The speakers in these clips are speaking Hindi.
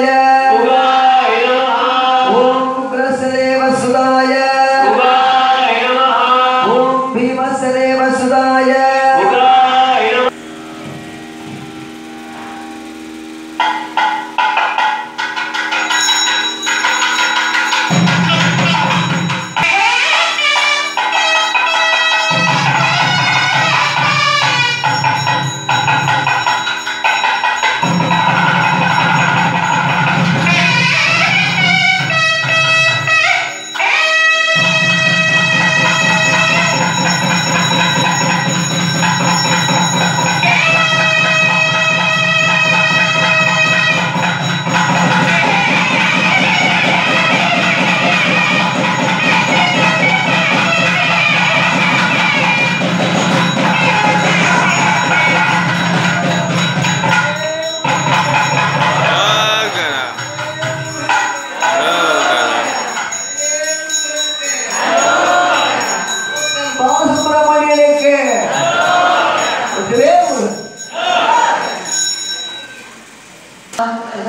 yeah.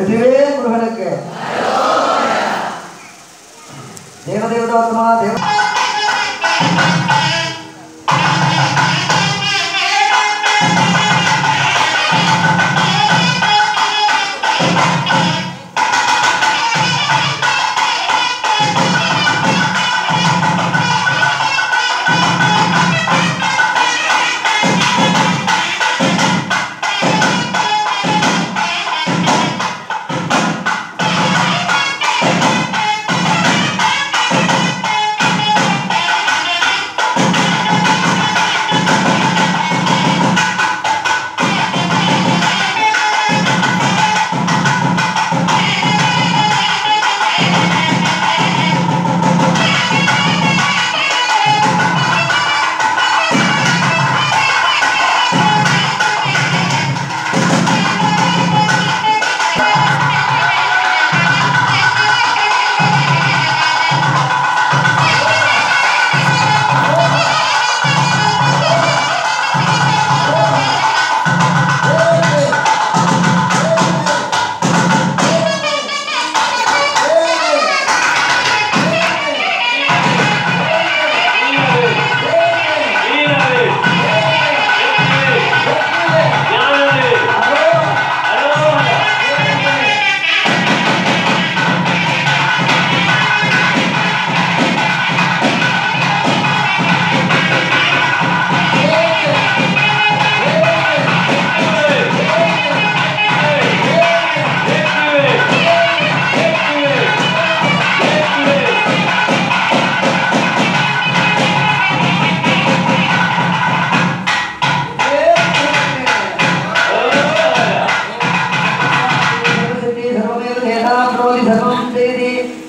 እድቤ ምን ሆነከ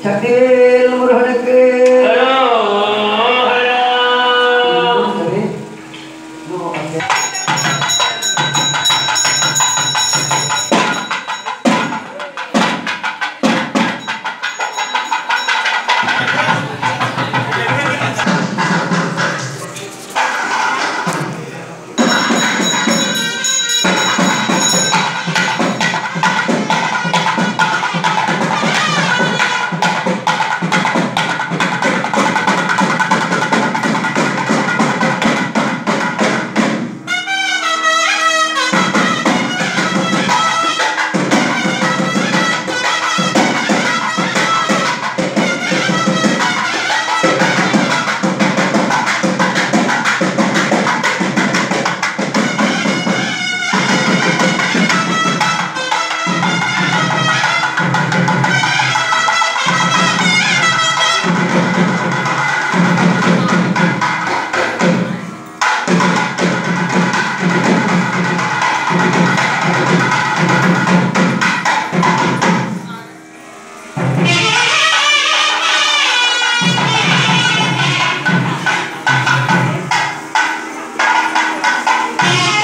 சக்திவேல் முருகனுக்கு